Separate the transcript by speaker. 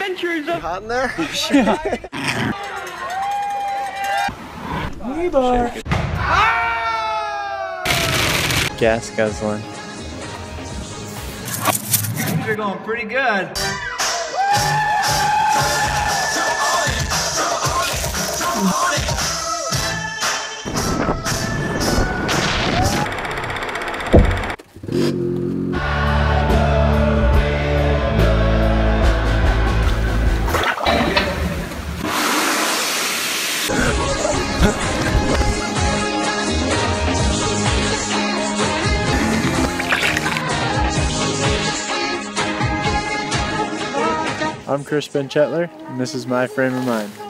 Speaker 1: injuries up.
Speaker 2: Hot in there?
Speaker 3: Gas guzzling.
Speaker 1: Things are going pretty good.
Speaker 3: I'm Chris Benchetler, and this is my frame of mind.